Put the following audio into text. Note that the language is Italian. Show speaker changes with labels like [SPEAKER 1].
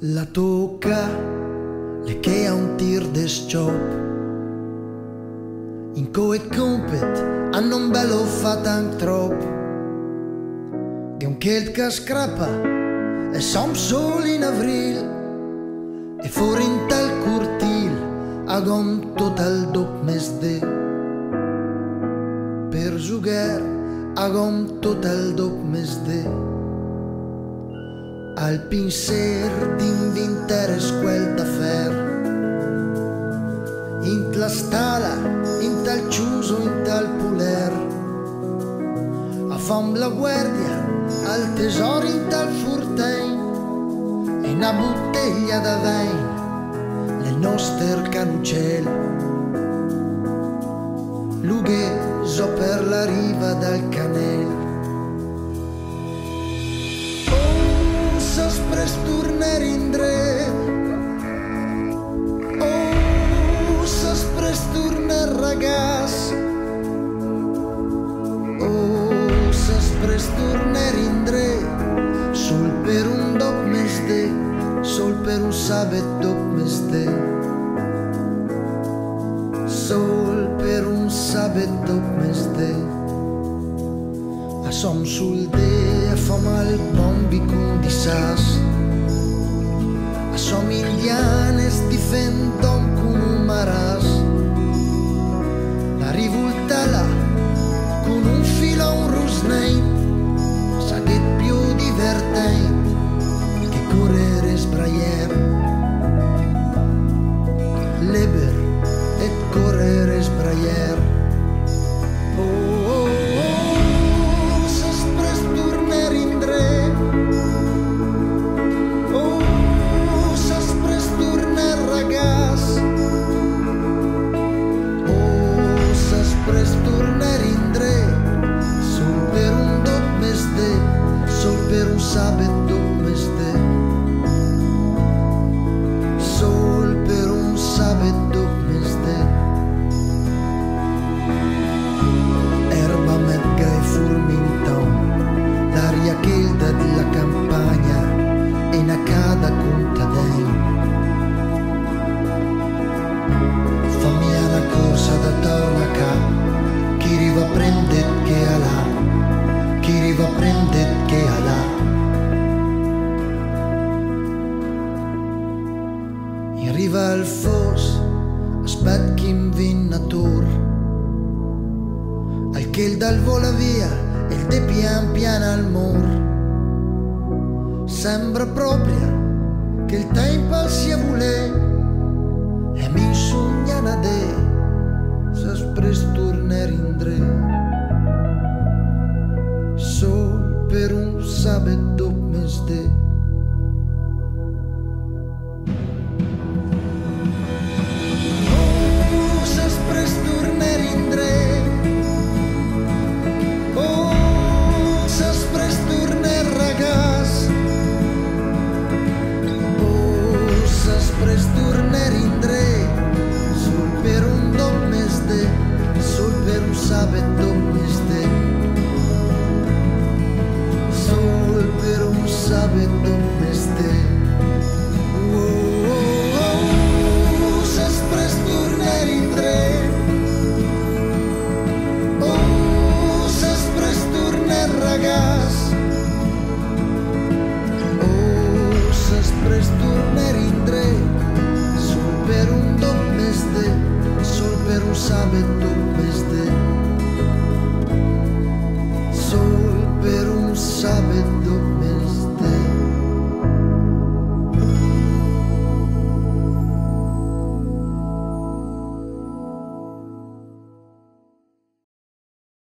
[SPEAKER 1] La tocca le che ha un tir de stop In coet compet hanno un bello fa tank trop. Che un kelt che scrappa e som sol in avril. E fuori in tal curtil agom total dop mes de. Per jugar agom total dop mes de al pincer d'inventare quel da fer in la stala in tal ciuso in tal puler. A fam la guardia al tesoro in tal furtein. E una bottiglia da vein le nostre canucel lugheso per la riva dal canel tornar indre Oh, després tornar regàs Oh, després tornar indre Sol per un doc més Sol per un sabet doc més Sol per un sabet doc més A som sul de a fama il bombi con di somiglianes difendon con un maras. La rivoltala con un filo un rusnein Sa che più divertente che correre sbraier. Leber e correre sbraier riva aspet chi vin natur al che il dal vola via e il de pian pian al mur. Sembra proprio che il tempo sia volè e mi sogna na de s'espres tornar indre sol per un sabet dop